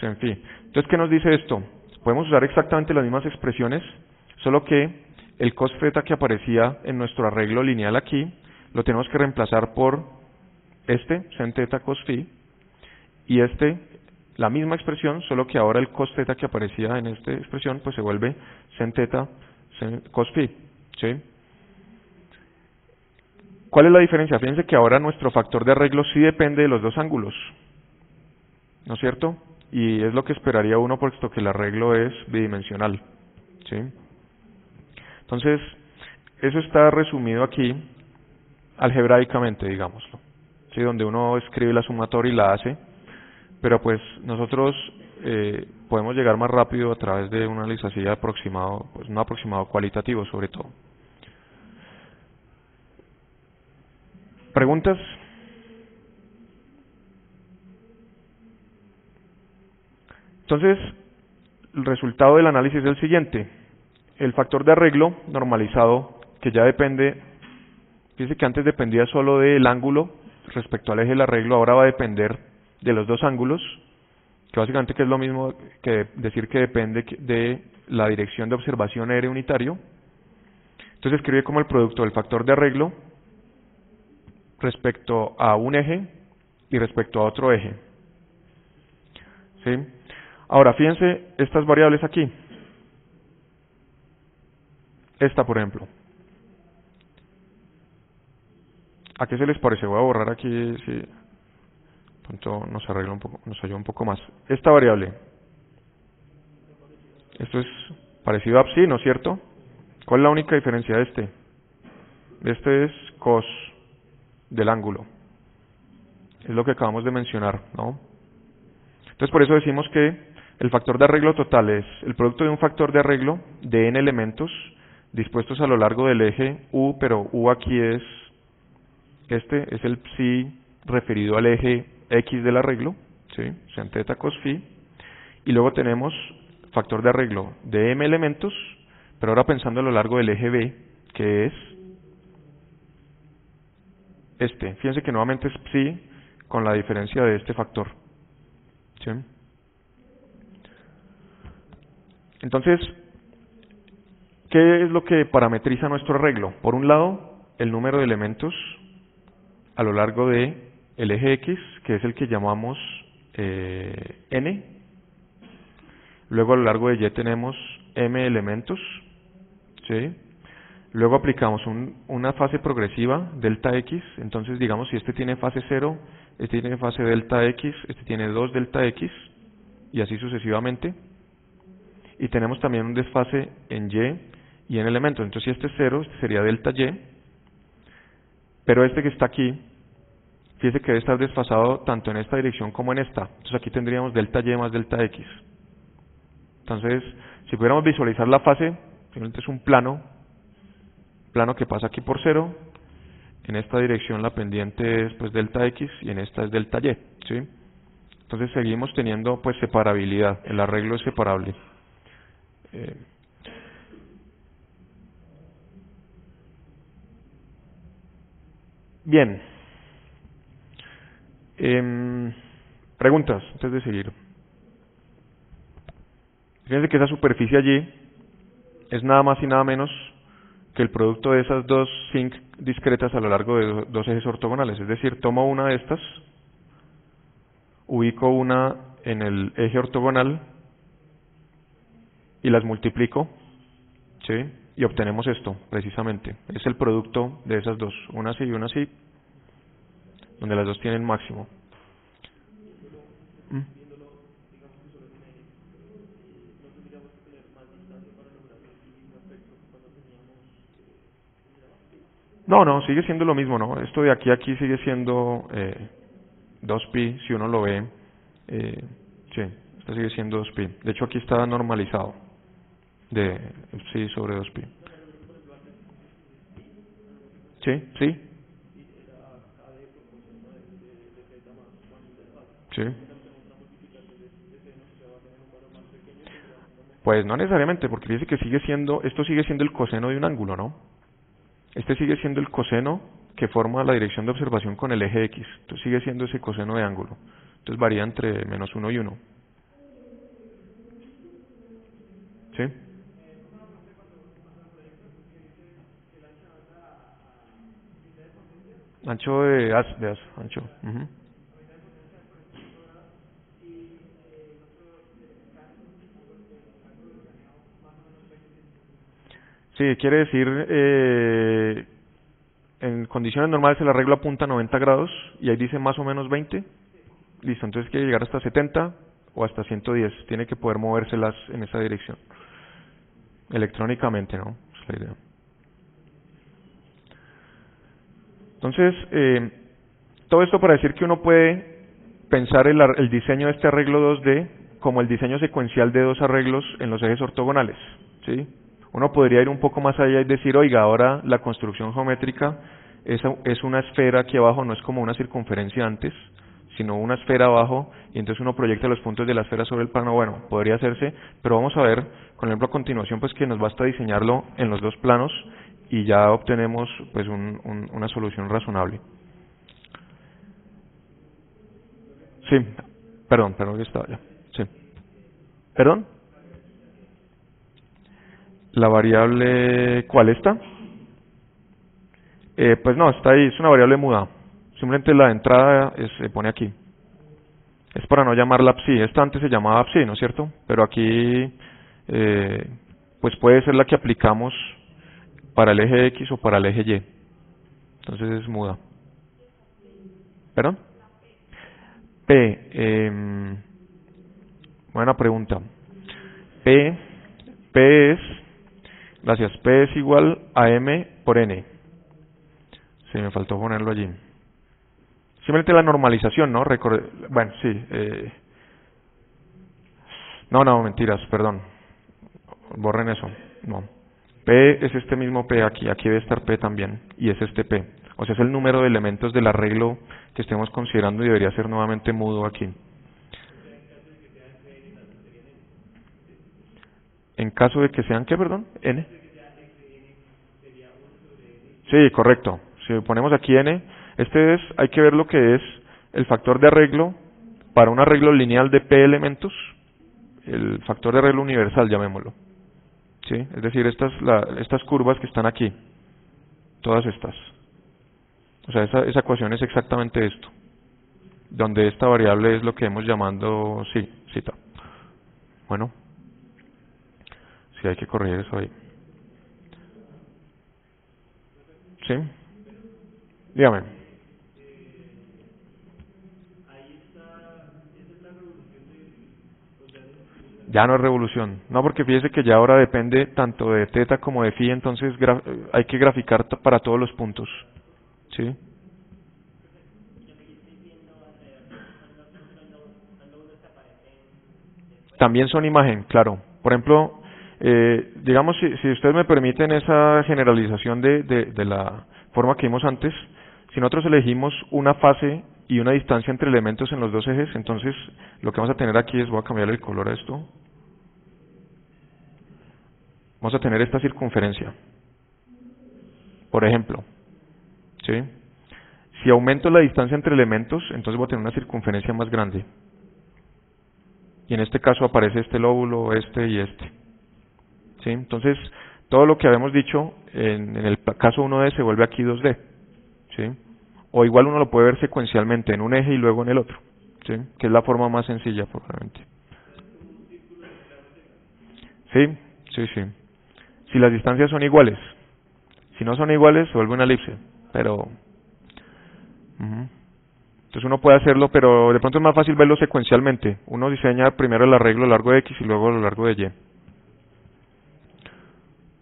sen phi. Entonces, ¿qué nos dice esto? Podemos usar exactamente las mismas expresiones, solo que el cos theta que aparecía en nuestro arreglo lineal aquí, lo tenemos que reemplazar por este, sen teta cos phi, y este, la misma expresión, solo que ahora el cos theta que aparecía en esta expresión, pues se vuelve sen sen cos phi, ¿sí? ¿Cuál es la diferencia? Fíjense que ahora nuestro factor de arreglo sí depende de los dos ángulos, ¿no es cierto? Y es lo que esperaría uno puesto que el arreglo es bidimensional, ¿sí? Entonces, eso está resumido aquí algebraicamente, digámoslo, ¿sí? donde uno escribe la sumatoria y la hace, pero pues nosotros eh, podemos llegar más rápido a través de un análisis así aproximado, pues no aproximado, cualitativo sobre todo. ¿Preguntas? Entonces, el resultado del análisis es el siguiente el factor de arreglo normalizado, que ya depende, dice que antes dependía solo del ángulo respecto al eje del arreglo, ahora va a depender de los dos ángulos, que básicamente que es lo mismo que decir que depende de la dirección de observación R unitario. Entonces escribe como el producto del factor de arreglo respecto a un eje y respecto a otro eje. ¿Sí? Ahora, fíjense estas variables aquí. Esta, por ejemplo. ¿A qué se les parece? Voy a borrar aquí, si nos arregla un poco, nos ayuda un poco más. Esta variable. Esto es parecido a psi, ¿no es cierto? ¿Cuál es la única diferencia de este? Este es cos del ángulo. Es lo que acabamos de mencionar, ¿no? Entonces por eso decimos que el factor de arreglo total es el producto de un factor de arreglo de n elementos dispuestos a lo largo del eje U, pero U aquí es, este es el psi referido al eje X del arreglo, ¿sí? Sen teta cos phi, y luego tenemos factor de arreglo de M elementos, pero ahora pensando a lo largo del eje B, que es este. Fíjense que nuevamente es psi con la diferencia de este factor. ¿sí? Entonces, ¿Qué es lo que parametriza nuestro arreglo? Por un lado, el número de elementos a lo largo de eje X, que es el que llamamos eh, n. Luego a lo largo de Y tenemos m elementos. Luego aplicamos un, una fase progresiva, delta X. Entonces, digamos, si este tiene fase 0, este tiene fase delta X, este tiene 2 delta X, y así sucesivamente. Y tenemos también un desfase en Y y en elementos. Entonces, si este es 0, este sería delta y, pero este que está aquí, fíjese que debe estar desfasado tanto en esta dirección como en esta. Entonces, aquí tendríamos delta y más delta x. Entonces, si pudiéramos visualizar la fase, simplemente es un plano, plano que pasa aquí por 0, en esta dirección la pendiente es pues delta x y en esta es delta y, ¿sí? Entonces seguimos teniendo pues separabilidad, el arreglo es separable. Eh, Bien. Eh, preguntas antes de seguir. Fíjense que esa superficie allí es nada más y nada menos que el producto de esas dos zinc discretas a lo largo de dos ejes ortogonales. Es decir, tomo una de estas, ubico una en el eje ortogonal y las multiplico, ¿sí? Y obtenemos esto, precisamente. Es el producto de esas dos, una así y una así, donde las dos tienen máximo. ¿Mm? No, no, sigue siendo lo mismo, ¿no? Esto de aquí a aquí sigue siendo eh, 2pi, si uno lo ve. Eh, sí, esto sigue siendo 2pi. De hecho, aquí está normalizado de psi sobre 2pi. Sí, sí. Sí. Pues no necesariamente, porque dice que sigue siendo, esto sigue siendo el coseno de un ángulo, ¿no? Este sigue siendo el coseno que forma la dirección de observación con el eje X. Entonces sigue siendo ese coseno de ángulo. Entonces varía entre menos 1 y 1. ¿Sí? Ancho de as, de as, ancho. Sí, quiere decir, eh, en condiciones normales el arreglo apunta a 90 grados y ahí dice más o menos 20. Listo, entonces quiere llegar hasta 70 o hasta 110. Tiene que poder movérselas en esa dirección. Electrónicamente, ¿no? Es la idea. Entonces, eh, todo esto para decir que uno puede pensar el, el diseño de este arreglo 2D como el diseño secuencial de dos arreglos en los ejes ortogonales. ¿sí? Uno podría ir un poco más allá y decir, oiga, ahora la construcción geométrica es, es una esfera aquí abajo, no es como una circunferencia antes, sino una esfera abajo, y entonces uno proyecta los puntos de la esfera sobre el plano. Bueno, podría hacerse, pero vamos a ver, con ejemplo, a continuación, pues que nos basta diseñarlo en los dos planos y ya obtenemos pues un, una solución razonable. Sí, perdón, perdón, que estaba ya. Sí. ¿Perdón? La variable, ¿cuál está? Eh, pues no, está ahí, es una variable muda. Simplemente la entrada se pone aquí. Es para no llamarla psi. Esta antes se llamaba psi, ¿no es cierto? Pero aquí, eh, pues puede ser la que aplicamos para el eje X o para el eje Y. Entonces es muda. ¿Perdón? P. Eh, buena pregunta. P, P es Gracias. P es igual a M por N. Sí, me faltó ponerlo allí. Simplemente la normalización, ¿no? bueno, sí. Eh... No, no, mentiras, perdón. Borren eso. No. P es este mismo P aquí. Aquí debe estar P también. Y es este P. O sea, es el número de elementos del arreglo que estemos considerando y debería ser nuevamente mudo aquí. En caso de que sean, ¿qué, perdón? N. Sí, correcto. Si ponemos aquí N, este es, hay que ver lo que es el factor de arreglo para un arreglo lineal de P elementos, el factor de arreglo universal, llamémoslo. ¿Sí? Es decir, estas, estas curvas que están aquí, todas estas. O sea, esa, esa ecuación es exactamente esto, donde esta variable es lo que hemos llamando, sí, cita. Bueno. Si hay que corregir eso ahí. ¿Sí? Dígame. Ya no es revolución. No, porque fíjese que ya ahora depende tanto de teta como de phi, entonces hay que graficar para todos los puntos. ¿Sí? También son imagen, claro. Por ejemplo, eh, digamos, si, si ustedes me permiten esa generalización de, de, de la forma que vimos antes, si nosotros elegimos una fase y una distancia entre elementos en los dos ejes, entonces lo que vamos a tener aquí es, voy a cambiar el color a esto, vamos a tener esta circunferencia. Por ejemplo, ¿sí? si aumento la distancia entre elementos, entonces voy a tener una circunferencia más grande. Y en este caso aparece este lóbulo, este y este. Entonces, todo lo que habíamos dicho en, el caso 1D se vuelve aquí 2D, ¿sí? O igual uno lo puede ver secuencialmente en un eje y luego en el otro. Que es la forma más sencilla, probablemente. Sí, sí, sí. Si las distancias son iguales. Si no son iguales, se vuelve una elipse, pero... Entonces uno puede hacerlo, pero de pronto es más fácil verlo secuencialmente. Uno diseña primero el arreglo a lo largo de X y luego a lo largo de Y.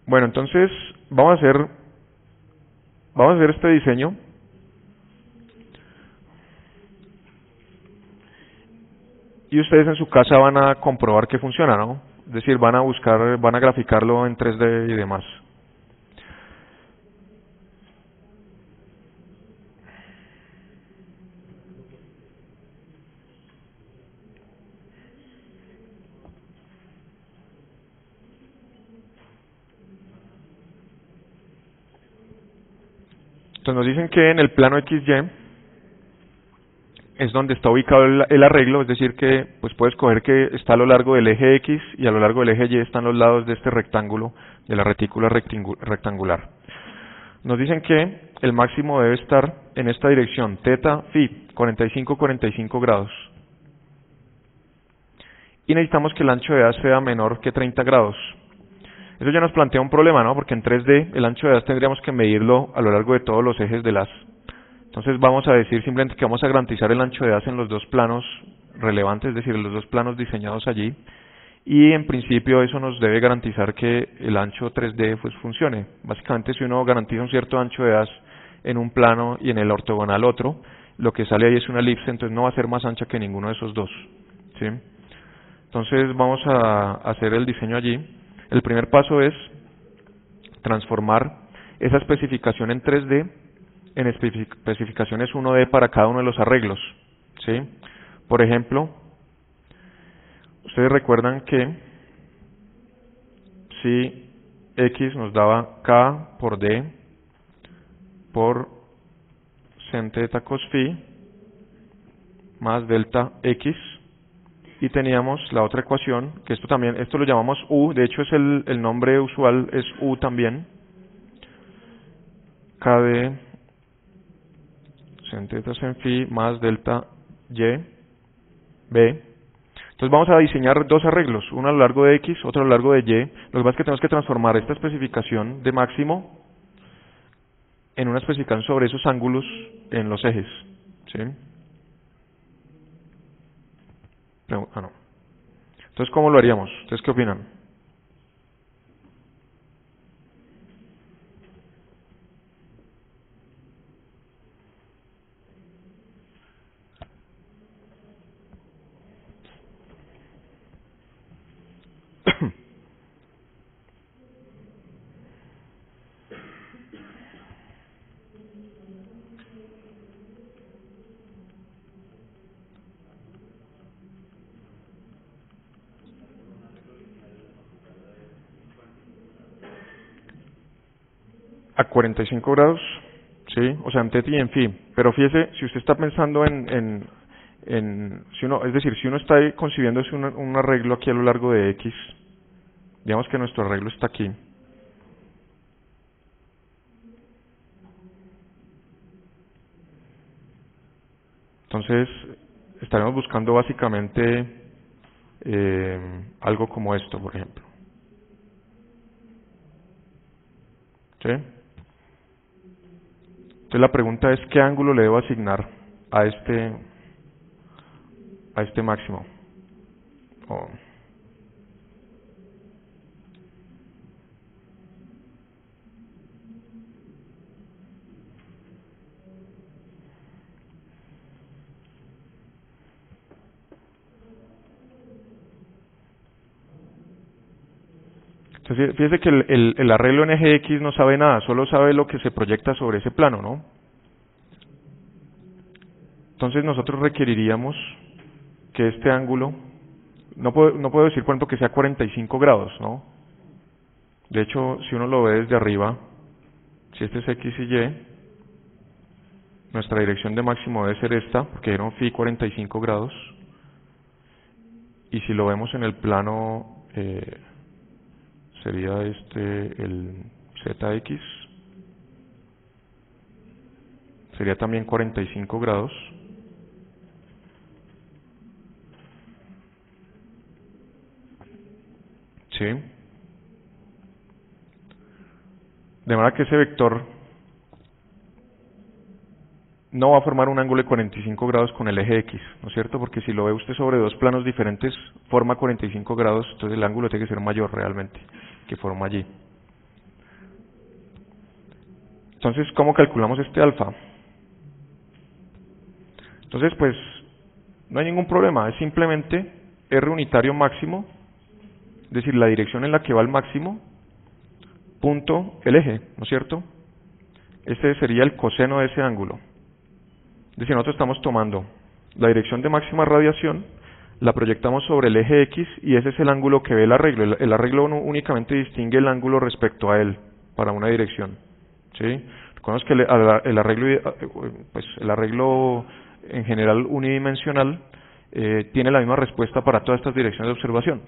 Bueno, entonces vamos a hacer vamos a hacer este diseño. Y ustedes en su casa van a comprobar que funciona, ¿no? Es decir, van a buscar, van a graficarlo en 3D y demás. Entonces nos dicen que en el plano XY es donde está ubicado el, arreglo, es decir que pues puedes coger que está a lo largo del eje X y a lo largo del eje Y están los lados de este rectángulo, de la retícula rectangular. Nos dicen que el máximo debe estar en esta dirección, teta, phi, 45-45 grados. Y necesitamos que el ancho de A sea menor que 30 grados. Eso ya nos plantea un problema, ¿no? Porque en 3D el ancho de haz tendríamos que medirlo a lo largo de todos los ejes del haz. Entonces vamos a decir simplemente que vamos a garantizar el ancho de haz en los dos planos relevantes, es decir, en los dos planos diseñados allí. Y en principio eso nos debe garantizar que el ancho 3D pues funcione. Básicamente si uno garantiza un cierto ancho de haz en un plano y en el ortogonal otro, lo que sale ahí es una elipse, entonces no va a ser más ancha que ninguno de esos dos. ¿sí? Entonces vamos a hacer el diseño allí. El primer paso es transformar esa especificación en 3D en especificaciones 1D para cada uno de los arreglos. ¿sí? Por ejemplo, ustedes recuerdan que si X nos daba K por D por sen teta cos phi más delta X y teníamos la otra ecuación, que esto también, esto lo llamamos U, de hecho es el, el nombre usual es U también, KD sin teta sin phi más delta Y, B. Entonces vamos a diseñar dos arreglos, uno a lo largo de X, otro a lo largo de Y. Lo que pasa es que tenemos que transformar esta especificación de máximo en una especificación sobre esos ángulos en los ejes. ¿sí? Ah, no. Entonces, ¿cómo lo haríamos? ¿Ustedes qué opinan? A 45 grados, ¿sí? O sea, en teta y en phi. Pero fíjese, si usted está pensando en, en, en si uno, es decir, si uno está concibiendo un, un arreglo aquí a lo largo de X, digamos que nuestro arreglo está aquí. Entonces, estaremos buscando básicamente eh, algo como esto, por ejemplo. ¿Sí? Entonces la pregunta es qué ángulo le debo asignar a este a este máximo. Entonces, fíjese que el, arreglo en eje X no sabe nada, solo sabe lo que se proyecta sobre ese plano, ¿no? Entonces nosotros requeriríamos que este ángulo, no puedo, no puedo decir cuánto que sea 45 grados, ¿no? De hecho, si uno lo ve desde arriba, si este es X y Y, nuestra dirección de máximo debe ser esta, porque era un phi 45 grados. Y si lo vemos en el plano eh, sería este el ZX sería también 45 grados ¿sí? de manera que ese vector no va a formar un ángulo de 45 grados con el eje X, ¿no es cierto? Porque si lo ve usted sobre dos planos diferentes, forma 45 grados, entonces el ángulo tiene que ser mayor realmente, que forma allí. Entonces, ¿cómo calculamos este alfa? Entonces, pues, no hay ningún problema, es simplemente R unitario máximo, es decir, la dirección en la que va el máximo, punto el eje, ¿no es cierto? Este sería el coseno de ese ángulo. Decir, nosotros estamos tomando la dirección de máxima radiación, la proyectamos sobre el eje X y ese es el ángulo que ve el arreglo. El, arreglo únicamente distingue el ángulo respecto a él para una dirección. ¿sí? que el, arreglo, pues, el arreglo en general unidimensional eh, tiene la misma respuesta para todas estas direcciones de observación.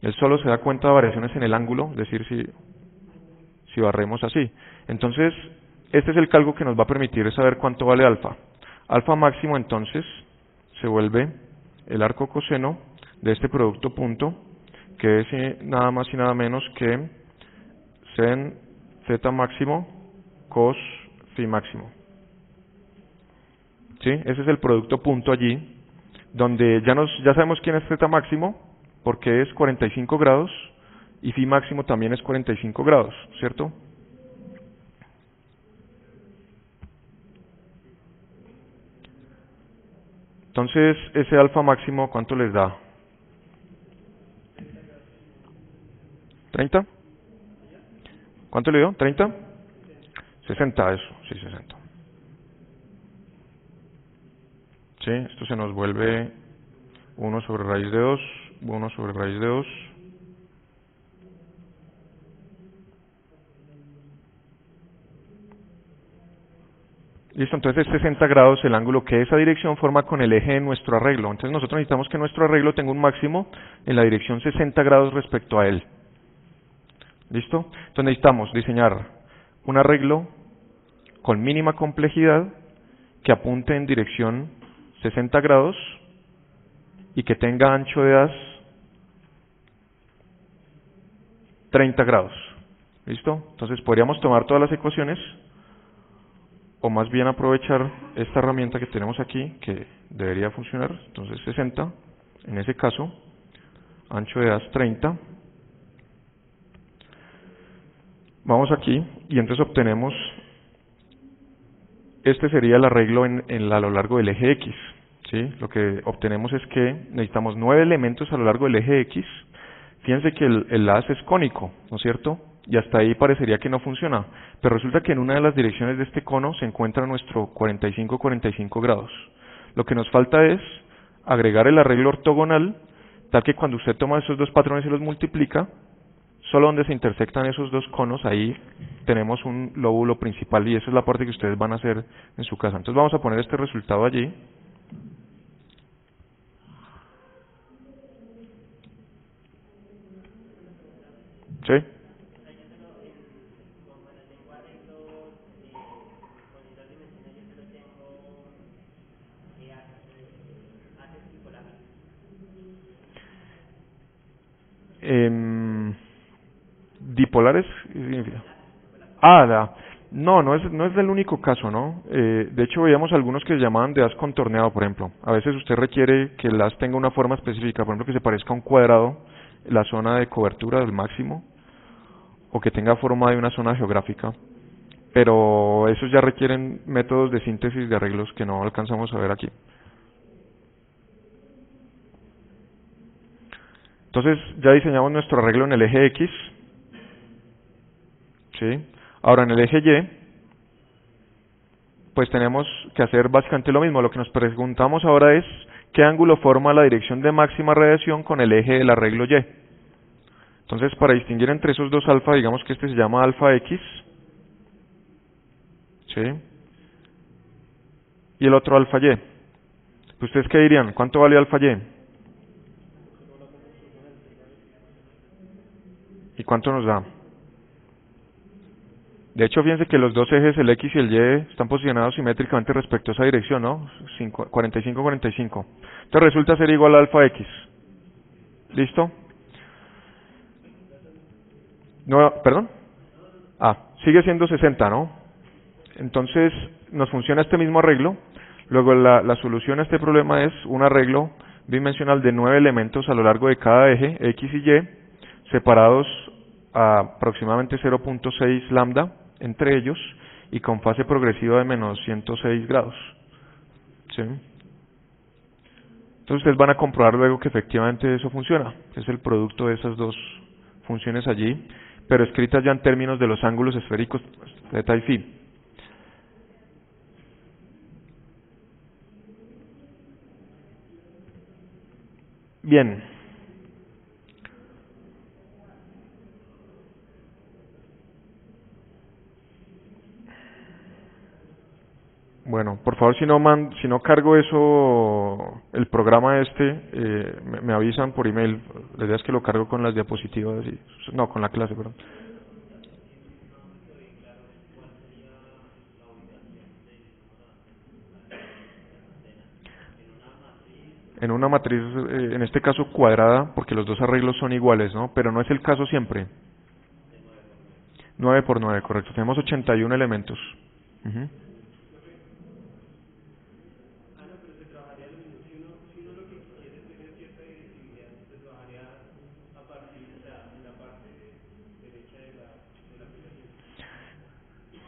Él solo se da cuenta de variaciones en el ángulo, es decir, si, si barremos así. Entonces, este es el cálculo que nos va a permitir saber cuánto vale alfa. Alfa máximo entonces se vuelve el arco coseno de este producto punto, que es eh, nada más y nada menos que sen z máximo cos phi máximo. ¿Sí? Ese es el producto punto allí, donde ya, nos, ya sabemos quién es z máximo, porque es 45 grados, y phi máximo también es 45 grados, ¿cierto? Entonces, ese alfa máximo, ¿cuánto les da? ¿30? ¿Cuánto le dio? ¿30? 60, eso, sí, 60. Sí, esto se nos vuelve 1 sobre raíz de 2, 1 sobre raíz de 2. Listo, entonces es 60 grados el ángulo que esa dirección forma con el eje de nuestro arreglo. Entonces nosotros necesitamos que nuestro arreglo tenga un máximo en la dirección 60 grados respecto a él. ¿Listo? Entonces necesitamos diseñar un arreglo con mínima complejidad que apunte en dirección 60 grados y que tenga ancho de haz 30 grados. ¿Listo? Entonces podríamos tomar todas las ecuaciones o más bien aprovechar esta herramienta que tenemos aquí, que debería funcionar, entonces 60, en ese caso, ancho de as 30. Vamos aquí y entonces obtenemos, este sería el arreglo en, a lo largo del eje X. ¿sí? Lo que obtenemos es que necesitamos nueve elementos a lo largo del eje X. Fíjense que el, el as es cónico, ¿no es cierto? Y hasta ahí parecería que no funciona. Pero resulta que en una de las direcciones de este cono se encuentra nuestro 45-45 grados. Lo que nos falta es agregar el arreglo ortogonal, tal que cuando usted toma esos dos patrones y los multiplica, solo donde se intersectan esos dos conos, ahí tenemos un lóbulo principal y esa es la parte que ustedes van a hacer en su casa. Entonces vamos a poner este resultado allí. ¿Sí? Eh, dipolares ah no no es no es del único caso no eh, de hecho veíamos algunos que se llamaban de as contorneado por ejemplo. A veces usted requiere que el as tenga una forma específica por ejemplo que se parezca a un cuadrado la zona de cobertura del máximo o que tenga forma de una zona geográfica pero esos ya requieren métodos de síntesis de arreglos que no alcanzamos a ver aquí Entonces ya diseñamos nuestro arreglo en el eje X. ¿sí? Ahora en el eje Y, pues tenemos que hacer básicamente lo mismo. Lo que nos preguntamos ahora es qué ángulo forma la dirección de máxima radiación con el eje del arreglo Y. Entonces para distinguir entre esos dos alfa, digamos que este se llama alfa X. ¿sí? Y el otro alfa Y. ¿Ustedes qué dirían? ¿Cuánto vale alfa Y? ¿Y cuánto nos da? De hecho, fíjense que los dos ejes, el X y el Y, están posicionados simétricamente respecto a esa dirección, ¿no? 45-45. Entonces resulta ser igual a alfa X. ¿Listo? No, ¿Perdón? Ah, sigue siendo 60, ¿no? Entonces, nos funciona este mismo arreglo. Luego, la, la solución a este problema es un arreglo dimensional de nueve elementos a lo largo de cada eje, X y Y, separados a aproximadamente 0.6 lambda entre ellos y con fase progresiva de menos 106 grados. ¿Sí? Entonces ustedes van a comprobar luego que efectivamente eso funciona. Es el producto de esas dos funciones allí, pero escritas ya en términos de los ángulos esféricos θ y phi. Bien. Bueno, por favor, si no man, si no cargo eso, el programa este, eh, me, avisan por email. La idea que lo cargo con las diapositivas, y, no, con la clase, perdón. En una matriz, eh, en este caso cuadrada, porque los dos arreglos son iguales, ¿no? Pero no es el caso siempre. 9 por 9, correcto. Tenemos 81 elementos. Uh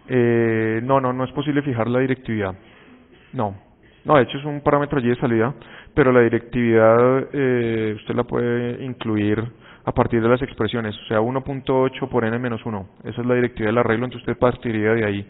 Eh, no, no, no es posible fijar la directividad. No. No, de hecho es un parámetro allí de salida, pero la directividad eh, usted la puede incluir a partir de las expresiones, o sea, 1.8 por n menos 1. Esa es la directividad del arreglo, entonces usted partiría de ahí.